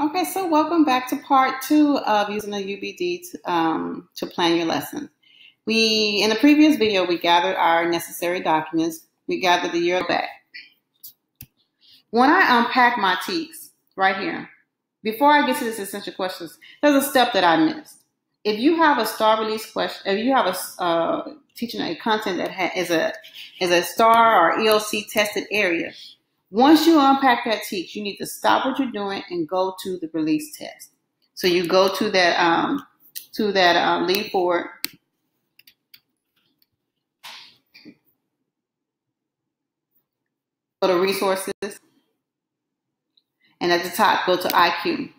Okay, so welcome back to part two of using the UBD to, um, to plan your lesson. We, in the previous video, we gathered our necessary documents. We gathered the year back. When I unpack my TEKS right here, before I get to this essential questions, there's a step that I missed. If you have a STAAR release question, if you have a uh, teaching a content that ha- is a is a STAAR or EOC tested area, once you unpack that TEKS, you need to stop what you're doing and go to the release test. So you go to that um, to that um, Lead4ward. Go to resources, and at the top, go to IQ.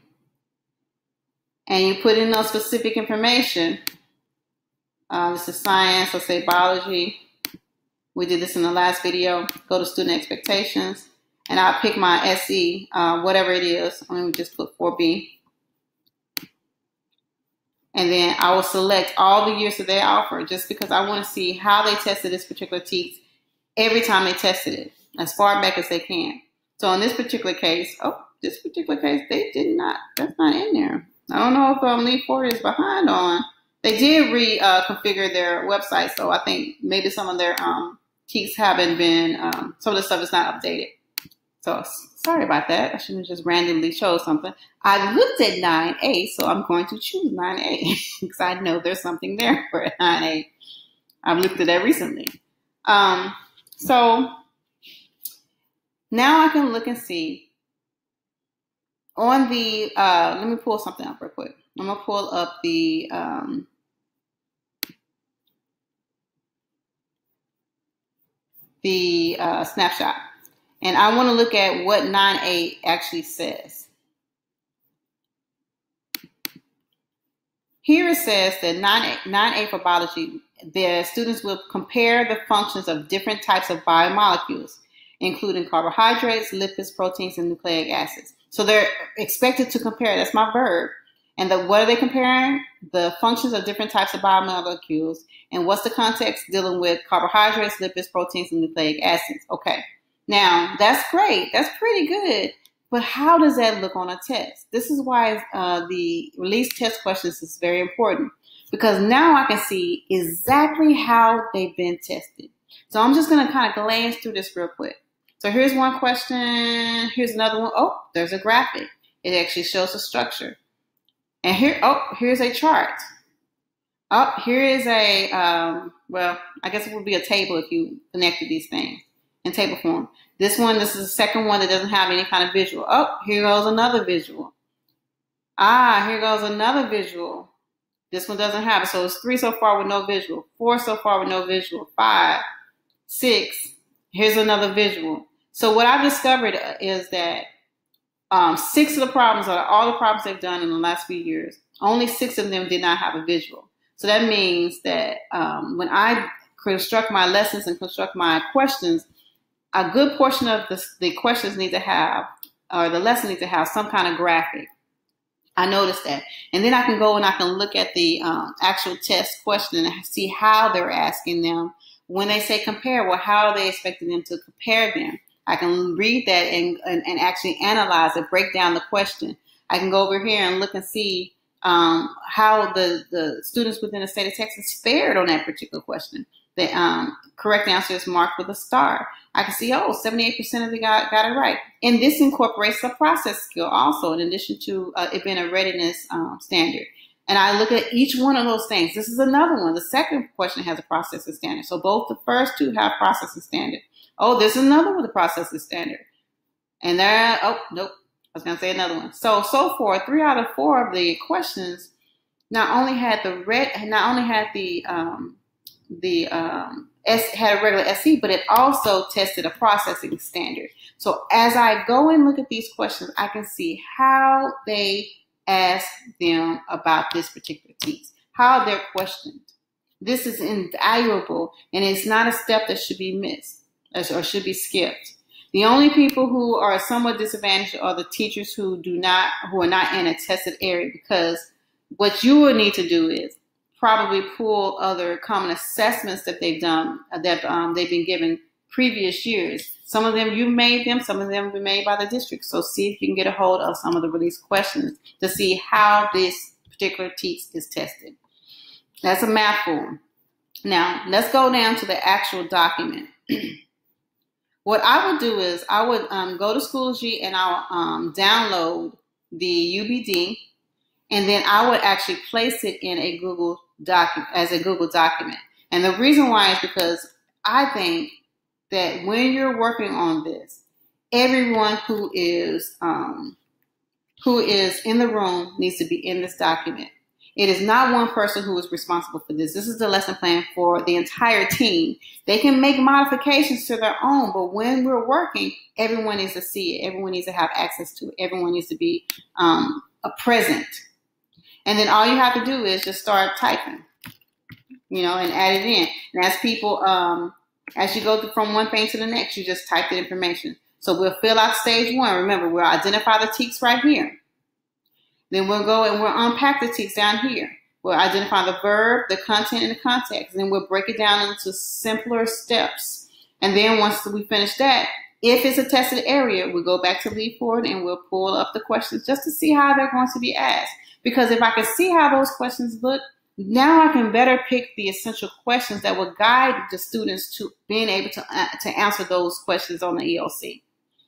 And you put in those specific information. Uh, this is science, let's say biology. We did this in the last video. Go to student expectations and I'll pick my SE, uh, whatever it is. Let me just put 4B. And then I will select all the years that they offer just because I want to see how they tested this particular TEKS every time they tested it, as far back as they can. So in this particular case, oh, this particular case, they did not, that's not in there. I don't know if um, Forward is behind on. They did reconfigure uh, their website, so I think maybe some of their um, haven't been, um, some of the stuff is not updated. So sorry about that. I shouldn't have just randomly chose something. I looked at 9A, so I'm going to choose 9A because I know there's something there for 9A. I've looked at that recently. Um, so now I can look and see on the, uh, let me pull something up real quick. I'm to pull up the, um, the uh, snapshot. And I want to look at what 9A actually says. Here it says that 9A, 9A for biology, the students will compare the functions of different types of biomolecules, including carbohydrates, lipids, proteins, and nucleic acids. So they're expected to compare, that's my verb. And the, what are they comparing? The functions of different types of biomolecules. And what's the context dealing with carbohydrates, lipids, proteins, and nucleic acids? Okay. Now, that's great. That's pretty good. But how does that look on a test? This is why uh, the release test questions is very important because now I can see exactly how they've been tested. So I'm just going to kind of glance through this real quick. So here's one question. Here's another one. Oh, there's a graphic. It actually shows the structure. And here, oh, here's a chart. Oh, here is a, um, well, I guess it would be a table if you connected these things in table form. This one, this is the second one that doesn't have any kind of visual. Oh, here goes another visual. Ah, here goes another visual. This one doesn't have it. So it's three so far with no visual. Four so far with no visual. Five, six. Here's another visual. So what I've discovered is that um, six of the problems are all the problems they've done in the last few years. Only six of them did not have a visual. So that means that um, when I construct my lessons and construct my questions, a good portion of the, the questions need to have, or the lesson needs to have some kind of graphic. I noticed that. And then I can go and I can look at the um, actual test question and see how they're asking them. When they say compare, well, how are they expecting them to compare them? I can read that and, and, and actually analyze it, break down the question. I can go over here and look and see um, how the, the students within the state of Texas fared on that particular question. The um, correct answer is marked with a star. I can see, oh, 78% of the got, got it right. And this incorporates a process skill also, in addition to uh, it being a readiness um, standard. And I look at each one of those things. This is another one. The second question has a processing standard. So both the first two have processing standard. Oh, there's another with a processing standard. And there, oh, nope. I was going to say another one. So, so far, three out of four of the questions not only had the red, not only had the, um, the, um, S, had a regular SE, but it also tested a processing standard. So as I go and look at these questions, I can see how they ask them about this particular piece, how they're questioned. This is invaluable, and it's not a step that should be missed or should be skipped. The only people who are somewhat disadvantaged are the teachers who do not, who are not in a tested area, because what you will need to do is probably pull other common assessments that they've done uh, that um, they've been given previous years Some of them you made them, some of them were made by the district. So see if you can get a hold of some of the release questions to see how this particular TEKS is tested. That's a math form. Now, let's go down to the actual document. what I would do is I would um, go to Schoology and I'll um, download the UBD, and then I would actually place it in a Google document as a Google document. And the reason why is because I think that when you're working on this, everyone who is um, who is in the room needs to be in this document. It is not one person who is responsible for this. This is the lesson plan for the entire team. They can make modifications to their own, but when we're working, everyone needs to see it. Everyone needs to have access to it. Everyone needs to be um, a present. And then all you have to do is just start typing, you know, and add it in. And as people, um, as you go from one thing to the next, you just type the information. So we'll fill out stage one. Remember, we'll identify the TEKS right here. Then we'll go and we'll unpack the TEKS down here. We'll identify the verb, the content, and the context. Then we'll break it down into simpler steps. And then once we finish that, if it's a tested area, we'll go back to Lead4ward and we'll pull up the questions just to see how they're going to be asked. Because if I can see how those questions look, now I can better pick the essential questions that will guide the students to being able to, uh, to answer those questions on the EOC.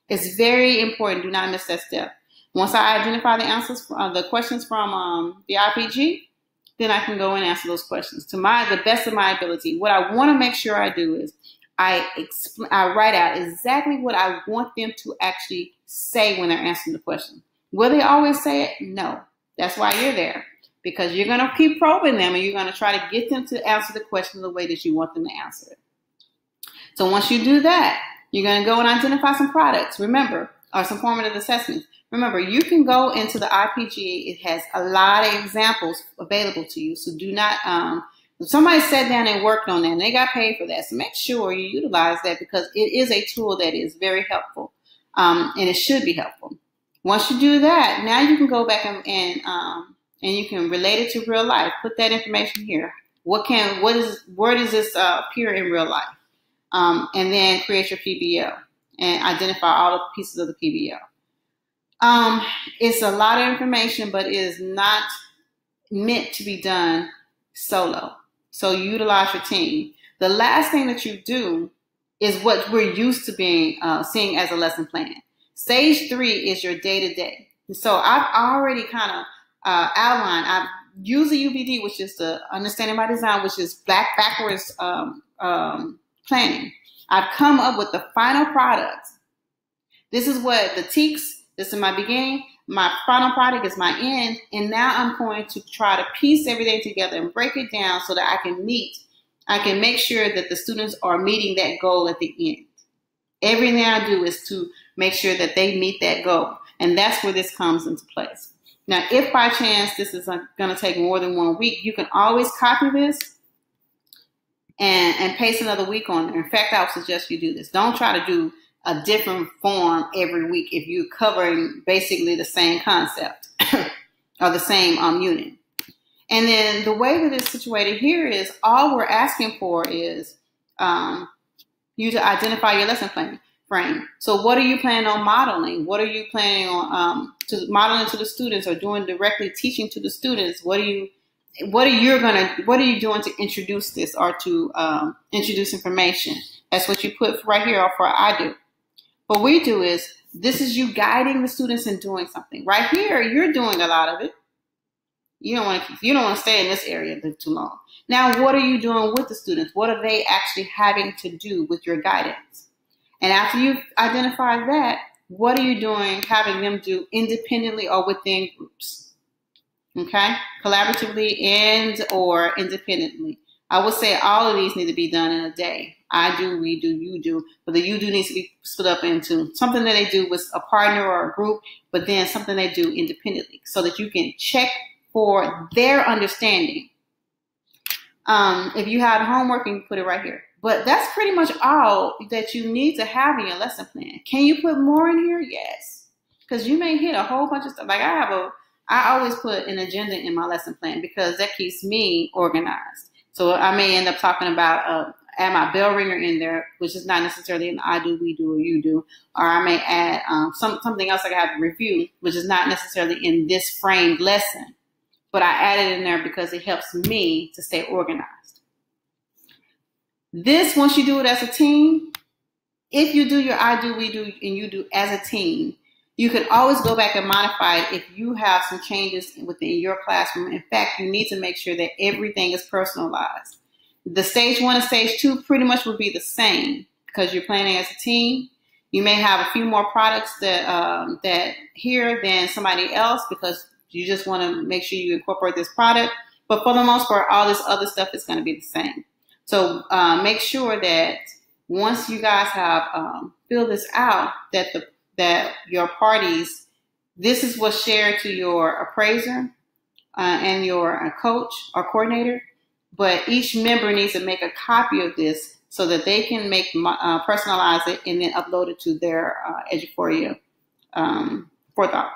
It's very important. Do not miss that step. Once I identify the answers, uh, the questions from um, the IPG, then I can go and answer those questions to my the best of my ability. What I want to make sure I do is I explain, I write out exactly what I want them to actually say when they're answering the question. Will they always say it? No. That's why you're there because you're going to keep probing them and you're going to try to get them to answer the question the way that you want them to answer it. So once you do that, you're going to go and identify some products. Remember, or some formative assessments. Remember, you can go into the IPG. It has a lot of examples available to you. So do not, um, somebody sat down and worked on that and they got paid for that. So make sure you utilize that because it is a tool that is very helpful um, and it should be helpful. Once you do that, now you can go back and, and, um, and you can relate it to real life. Put that information here. What can, what is, where does this uh, appear in real life? Um, and then create your PBL and identify all the pieces of the PBL. Um, it's a lot of information, but it is not meant to be done solo. So utilize your team. The last thing that you do is what we're used to being uh, seeing as a lesson plan. Stage three is your day to day. So I've already kind of uh, outlined. I've used the UBD, which is the understanding by design, which is black backwards um, um, planning. I've come up with the final product. This is what the TEKS this is my beginning. My final product is my end. And now I'm going to try to piece everything together and break it down so that I can meet, I can make sure that the students are meeting that goal at the end. Everything I do is to make sure that they meet that goal. And that's where this comes into place. Now, if by chance this is uh, going to take more than one week, you can always copy this and, and paste another week on there. In fact, I would suggest you do this. Don't try to do a different form every week if you're covering basically the same concept or the same um, unit. And then the way that it's situated here is all we're asking for is um, you to identify your lesson plan frame. So what are you planning on modeling? What are you planning on um, to modeling to the students or doing directly teaching to the students? What are you what are you gonna what are you doing to introduce this or to um, introduce information? That's what you put right here or for I do. What we do is this is you guiding the students in doing something. Right here, you're doing a lot of it. You don't want to you don't want to stay in this area too long. Now, what are you doing with the students? What are they actually having to do with your guidance? And after you've identified that, what are you doing having them do independently or within groups? Okay? Collaboratively and or independently. I would say all of these need to be done in a day. I do, we do, you do, but the you do needs to be split up into something that they do with a partner or a group, but then something they do independently so that you can check for their understanding. Um, if you had homework, you put it right here. But that's pretty much all that you need to have in your lesson plan. Can you put more in here? Yes. Because you may hit a whole bunch of stuff. Like I have a, I always put an agenda in my lesson plan because that keeps me organized. So I may end up talking about uh, add my bell ringer in there, which is not necessarily an I do, we do, or you do. Or I may add um, some, something else I have to review, which is not necessarily in this framed lesson. But I add it in there because it helps me to stay organized. This, once you do it as a team, if you do your I do, we do, and you do as a team, you can always go back and modify it if you have some changes within your classroom. In fact, you need to make sure that everything is personalized. The stage one and stage two pretty much will be the same because you're planning as a team. You may have a few more products that um, that here than somebody else because you just want to make sure you incorporate this product. But for the most part, all this other stuff is going to be the same. So uh, make sure that once you guys have um, filled this out, that the that your parties, this is what's shared to your appraiser uh, and your uh, coach or coordinator. But each member needs to make a copy of this so that they can make uh, personalize it and then upload it to their uh, Eduphoria um, forethought.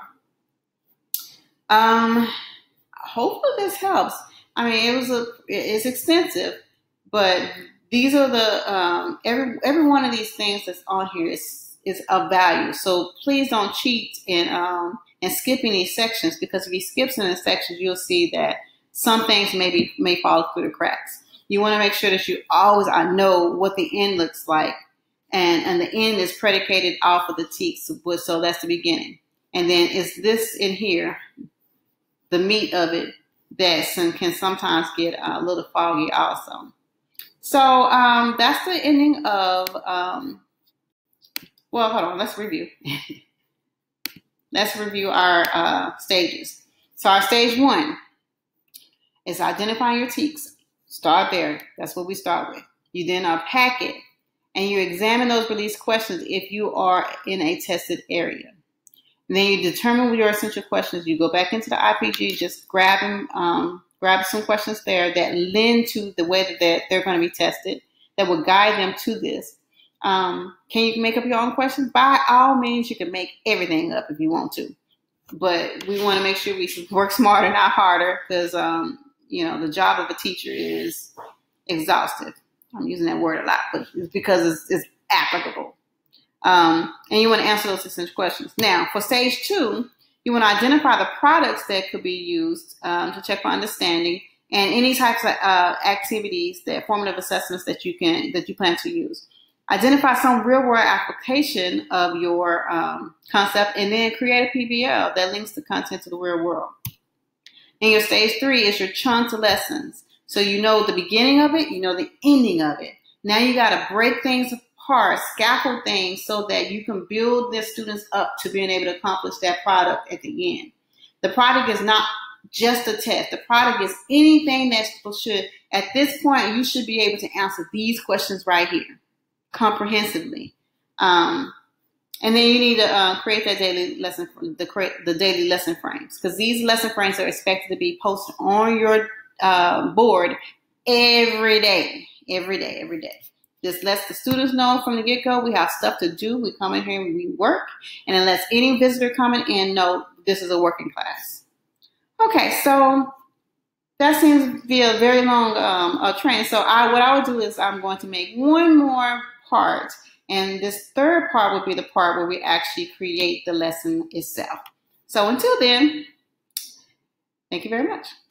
Um, hopefully this helps. I mean, it was a it's extensive, but these are the um, every every one of these things that's on here is is of value. So please don't cheat and um, and skipping any sections because if you skip the sections, you'll see that some things maybe may fall through the cracks. You want to make sure that you always I know what the end looks like, and and the end is predicated off of the TEKS. So that's the beginning, and then is this in here, the meat of it that can sometimes get a little foggy also. So um, that's the ending of. Um, well, hold on. Let's review. let's review our uh, stages. So our stage one is identifying your TEKS. Start there. That's what we start with. You then unpack it and you examine those release questions if you are in a tested area. And then you determine your essential questions. You go back into the IPG, just grab them, um, grab some questions there that lend to the way that they're, going to be tested, that will guide them to this. Um, can you make up your own questions? By all means, you can make everything up if you want to. But we want to make sure we work smarter, not harder, because, um, you know, the job of a teacher is exhaustive. I'm using that word a lot, but it's because it's, it's applicable. Um, and you want to answer those essential questions. Now, for stage two, you want to identify the products that could be used um, to check for understanding and any types of uh, activities that formative assessments that you can that you plan to use. Identify some real world application of your um, concept and then create a PBL that links the content to the real world. And your stage three is your chunks lessons. So you know the beginning of it, you know the ending of it. Now you got to break things apart, scaffold things so that you can build the students up to being able to accomplish that product at the end. The product is not just a test. The product is anything that should, at this point, you should be able to answer these questions right here comprehensively. Um, and then you need to uh, create that daily lesson, the the daily lesson frames, because these lesson frames are expected to be posted on your uh, board every day, every day, every day. Just lets the students know from the get go we have stuff to do. We come in here and we work, and it lets any visitor coming in know this is a working class. Okay, so that seems to be a very long um, uh, training. So I, what I will do is I'm going to make one more part, and this third part will be the part where we actually create the lesson itself. So until then, thank you very much.